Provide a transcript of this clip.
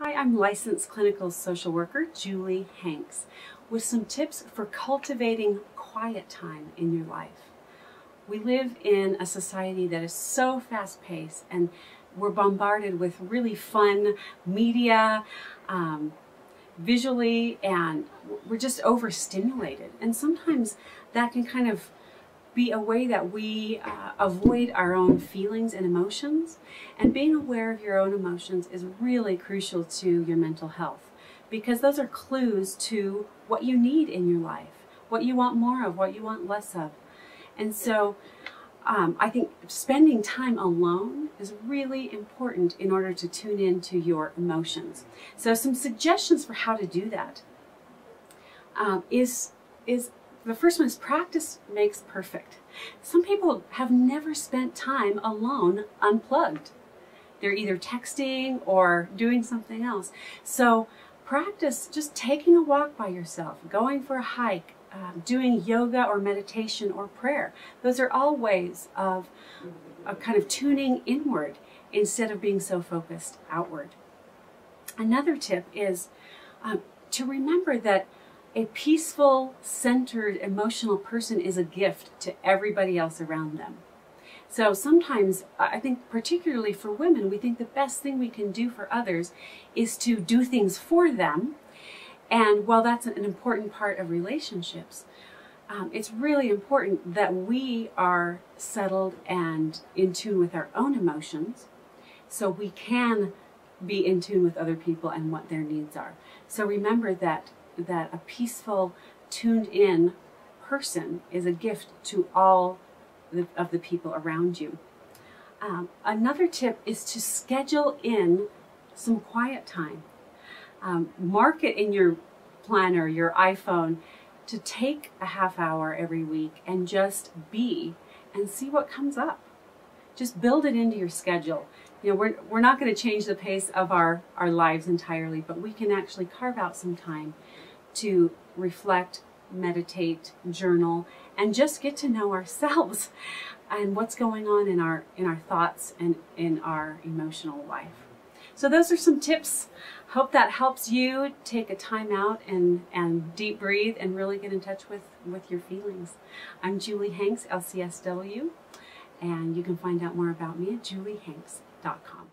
Hi, I'm licensed clinical social worker Julie Hanks with some tips for cultivating quiet time in your life. We live in a society that is so fast paced and we're bombarded with really fun media, um, visually, and we're just overstimulated. And sometimes that can kind of be a way that we uh, avoid our own feelings and emotions. And being aware of your own emotions is really crucial to your mental health because those are clues to what you need in your life, what you want more of, what you want less of. And so um, I think spending time alone is really important in order to tune into your emotions. So some suggestions for how to do that um, is is the first one is practice makes perfect. Some people have never spent time alone unplugged. They're either texting or doing something else. So practice just taking a walk by yourself, going for a hike, uh, doing yoga or meditation or prayer. Those are all ways of, of kind of tuning inward instead of being so focused outward. Another tip is um, to remember that a peaceful, centered, emotional person is a gift to everybody else around them. So sometimes, I think particularly for women, we think the best thing we can do for others is to do things for them. And while that's an important part of relationships, um, it's really important that we are settled and in tune with our own emotions so we can be in tune with other people and what their needs are. So remember that that a peaceful, tuned in person is a gift to all the, of the people around you. Um, another tip is to schedule in some quiet time. Um, mark it in your planner, your iPhone, to take a half hour every week and just be and see what comes up. Just build it into your schedule. You know, we're, we're not going to change the pace of our, our lives entirely, but we can actually carve out some time to reflect, meditate, journal, and just get to know ourselves and what's going on in our in our thoughts and in our emotional life. So those are some tips. Hope that helps you take a time out and, and deep breathe and really get in touch with, with your feelings. I'm Julie Hanks, LCSW, and you can find out more about me at juliehanks.com.